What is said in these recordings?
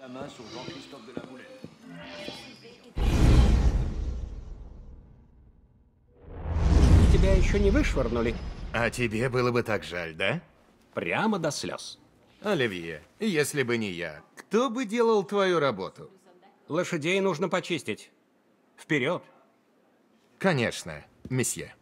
La main sur Jean-Christophe de la Boulette. Тебя еще не вышвырнули? А тебе было бы так жаль, да? Прямо до слез. Оливье, если бы не я, кто бы делал твою работу? Лошадей нужно почистить. Вперед! Конечно, месье.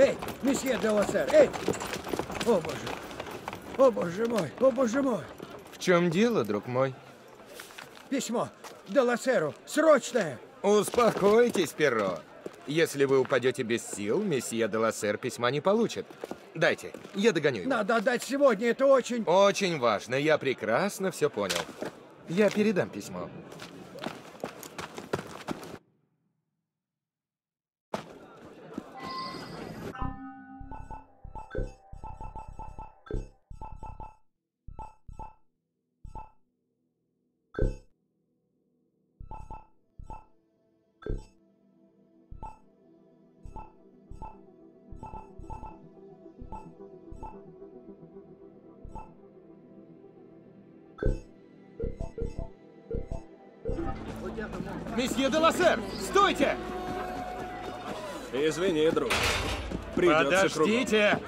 Эй, месье де Лассер, эй! О, боже! О, боже мой! О, боже мой! В чем дело, друг мой? Письмо! Де Лассеру! Срочное! Успокойтесь, Перо. Если вы упадете без сил, месье де Лассер письма не получит. Дайте, я догоню его. Надо отдать сегодня, это очень... Очень важно, я прекрасно все понял. Я передам письмо. Месье де Лассер, стойте! Извини, друг. Придется кругом. Подождите!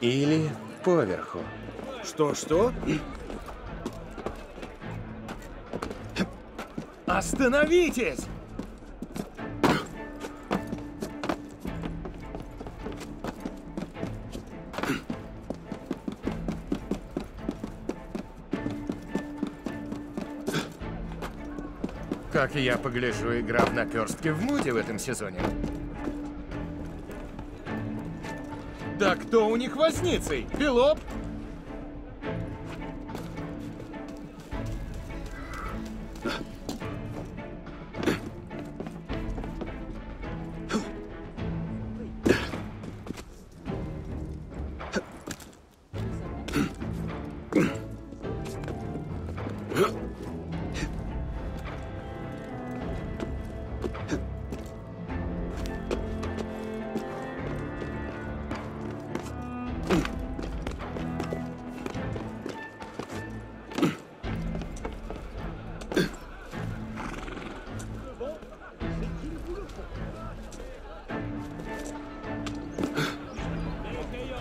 Или поверху. Что-что? Остановитесь! Как я погляжу, игра в наперстке в моде в этом сезоне. Да кто у них возницей? Пилоп?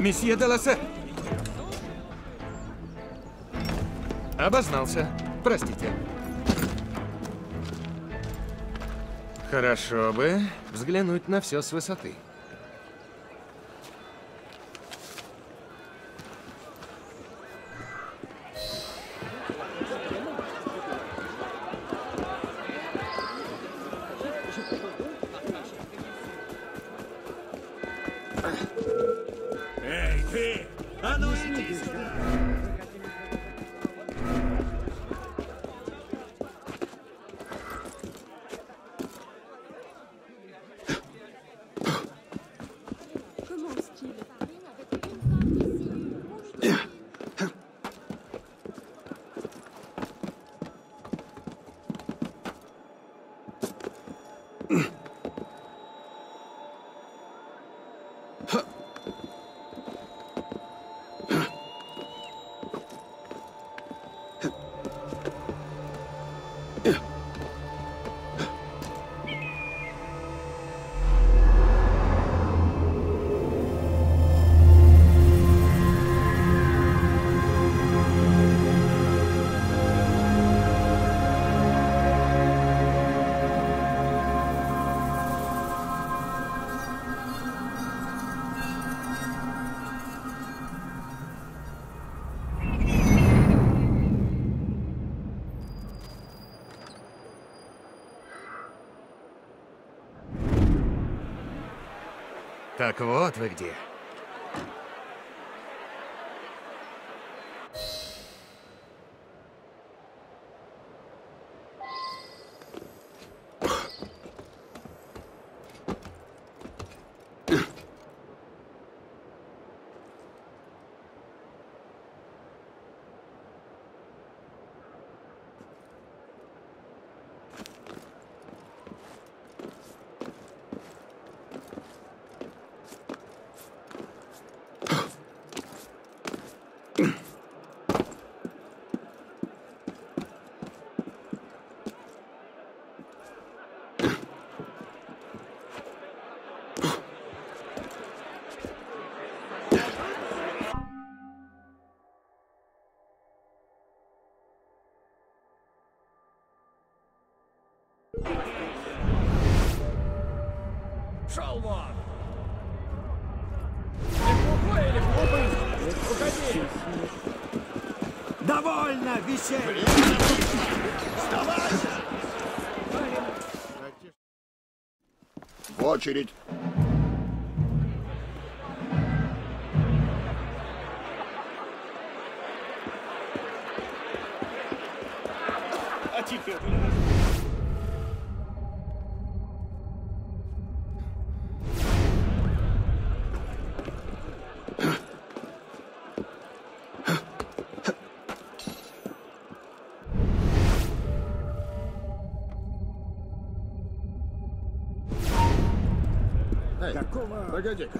Месье де Лассе! Обознался. Простите. Хорошо бы взглянуть на все с высоты. Так вот вы где. Довольно веселья! В очередь. Эй, Какого... погоди-ка.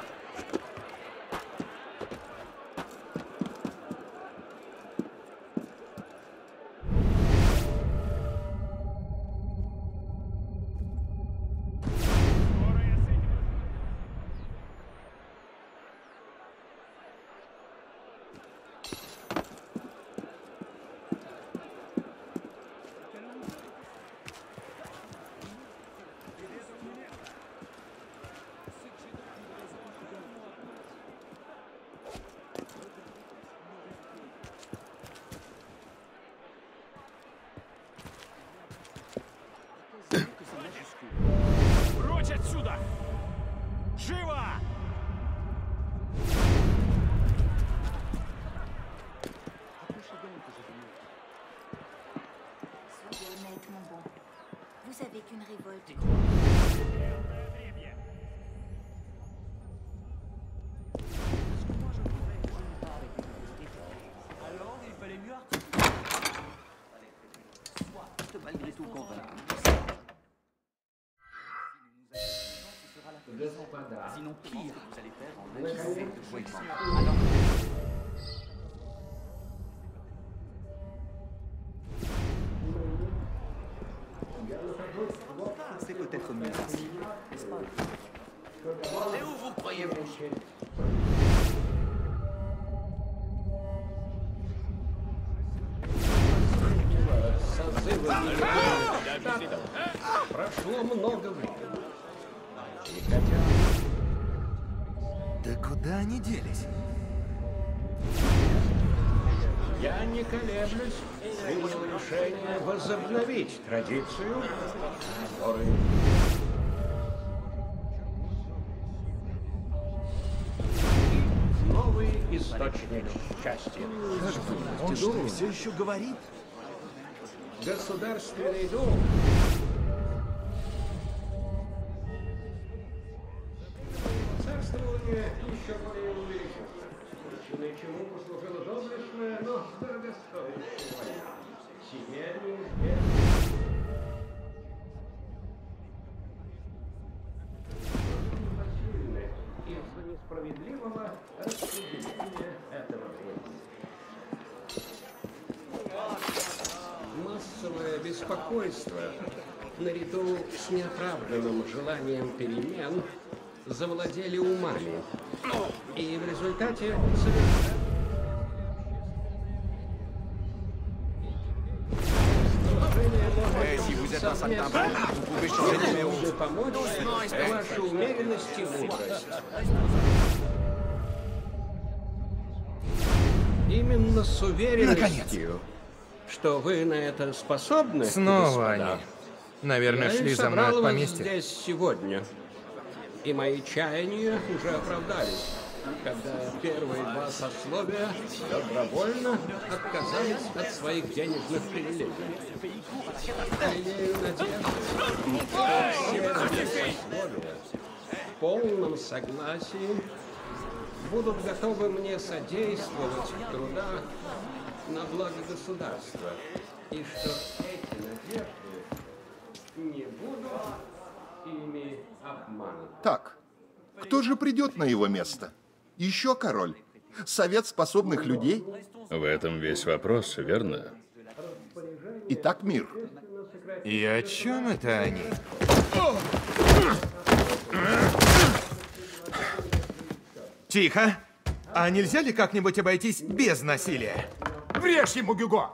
Une révolte. Alors il fallait mieux arrêter. Soit malgré tout qu'on va. Si nous allons pas. Sinon pire, vous allez perdre en même temps. Alors. Штата прошло много времени. И хотя Да куда они делись? я не колеблюсь, принял решение возобновить традицию, которой источник счастья. Он что, все еще говорит? Государственный долг царствование еще более. Причиной чему послужила доблестная, но дорогостоящая война. Посильны из-за несправедливого беспокойство, наряду с неоправданным желанием перемен, завладели умами. И в результате совершенно numéro. может помочь вашей умеренности и мудрость. Именно с уверенностью, что вы на это способны, Снова господа, они. Наверное, я шли за мной от поместья. здесь сегодня. И мои чаяния уже оправдались, когда первые два сословия добровольно отказались от своих денежных привилегий. Имею надежду, что все сословия полном согласии будут готовы мне содействовать в трудах на благо государства, и что эти надежды не будут ими обмануты. Так, кто же придет на его место? Еще король? Совет способных людей? В этом весь вопрос, верно? Итак, мир. И о чем это они? Тихо! А нельзя ли как-нибудь обойтись без насилия? Врежь ему, Гюго!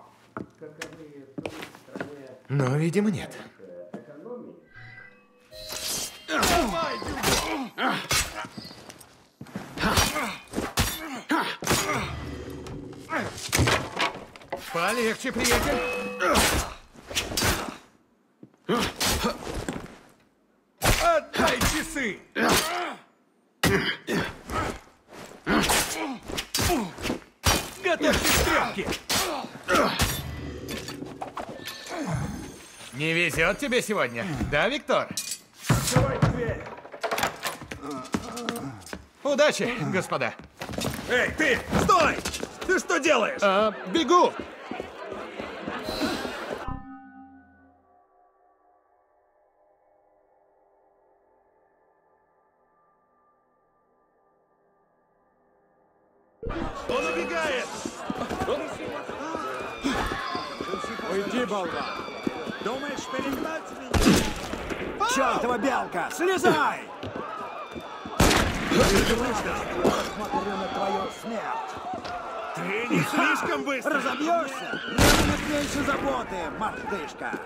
Но, видимо, нет. Полегче, приятель. Отдай часы! Не везет тебе сегодня, да, Виктор? Удачи, господа. Эй, ты! Стой! Ты что делаешь? А, бегу! Он убегает! Уйди, болван! Думаешь перегнать меня? Чёртова белка! Слезай! Смотрю на твою смерть! Ты не слишком быстро! Разобьешься? Мне меньше заботы, мартышка!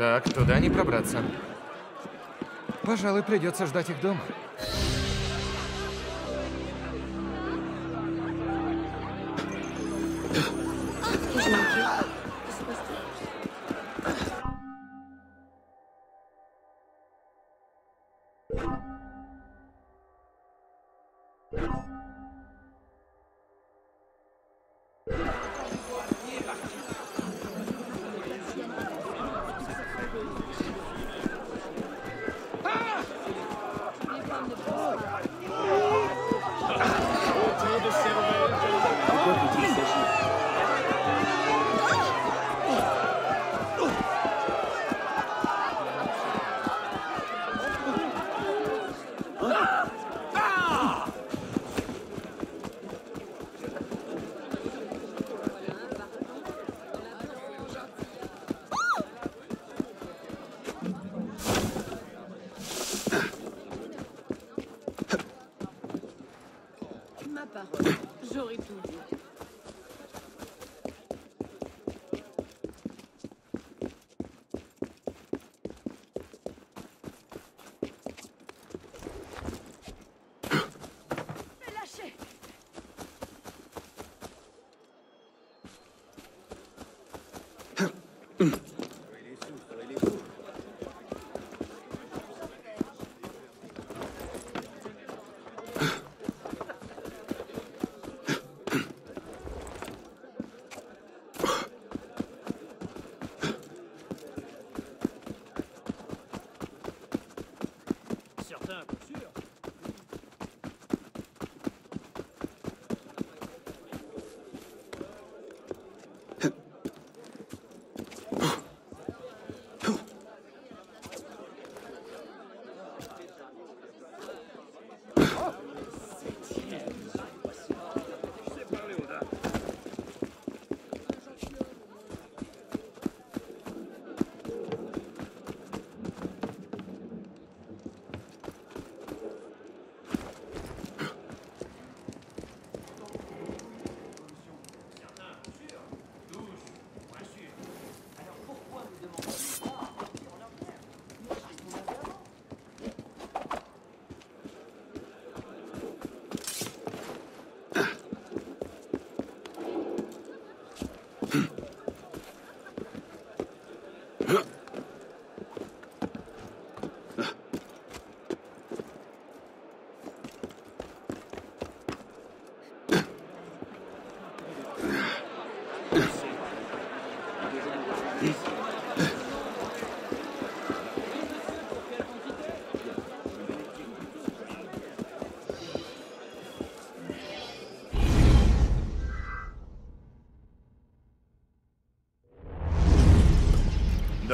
Так, туда не пробраться. Пожалуй, придется ждать их дома. J'aurais tout dit.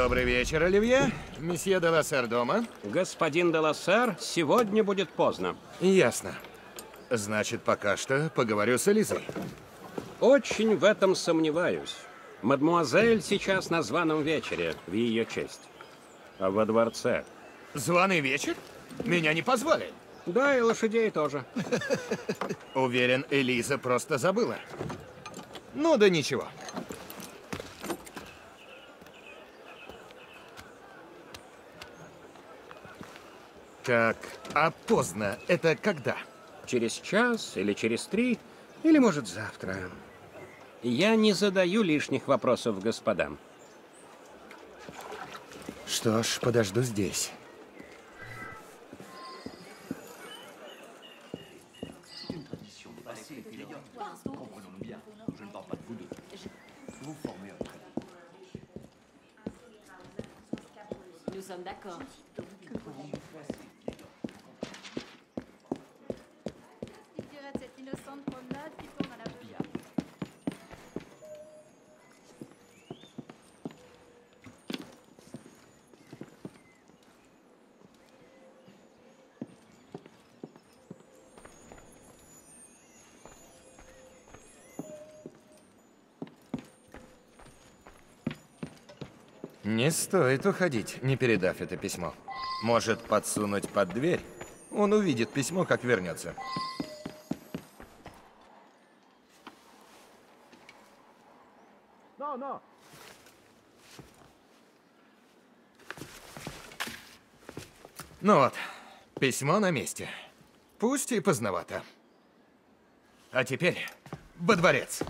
Добрый вечер, Оливье. Месье де Лассер дома? Господин Делассер сегодня будет поздно. Ясно. Значит, пока что поговорю с Элизой. Очень в этом сомневаюсь. Мадмуазель сейчас на званом вечере в ее честь. А во дворце. Званый вечер? Меня не позвали. Да, и лошадей тоже. Уверен, Элиза просто забыла. Ну да ничего. Так, а поздно это когда? Через час или через три, или, может, завтра. Я не задаю лишних вопросов господам. Что ж, подожду здесь. Не стоит уходить, не передав это письмо. Может подсунуть под дверь? Он увидит письмо, как вернется. Ну вот, письмо на месте. Пусть и поздновато. А теперь во дворец.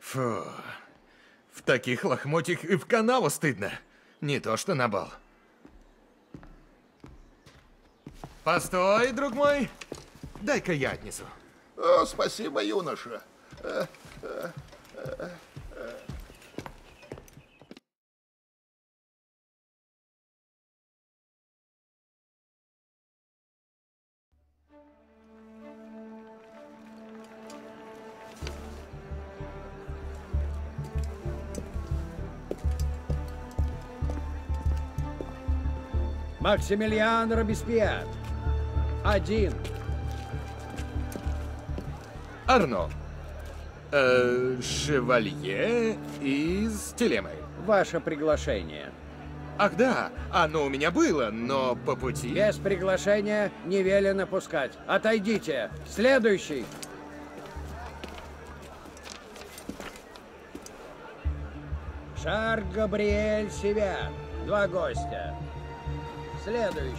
Фу, в таких лохмотьях и в канаву стыдно. Не то что на бал. Постой, друг мой. Дай-ка я отнесу. О, спасибо, юноша. Максимилиан Робеспьер. Один. Арно. Э, шевалье из Телемы. Ваше приглашение. Ах да, оно у меня было, но по пути... Без приглашения не велено пускать. Отойдите. Следующий. Шар Габриэль Севян. Два гостя. Следующий.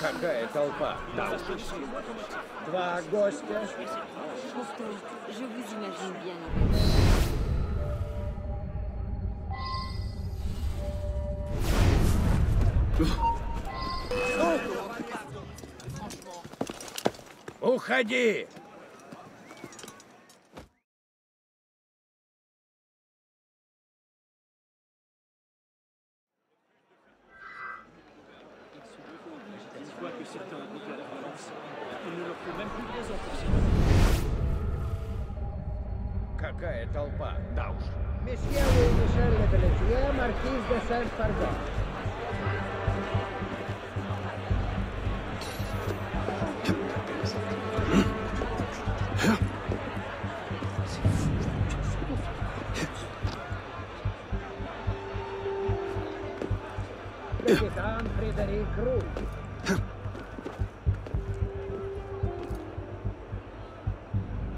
Какая толпа? Да. Два гостя. Уходи! Какая толпа? Да уж. Месье Луи Мишель де Пелетье, маркиз де Сен-Фаргон.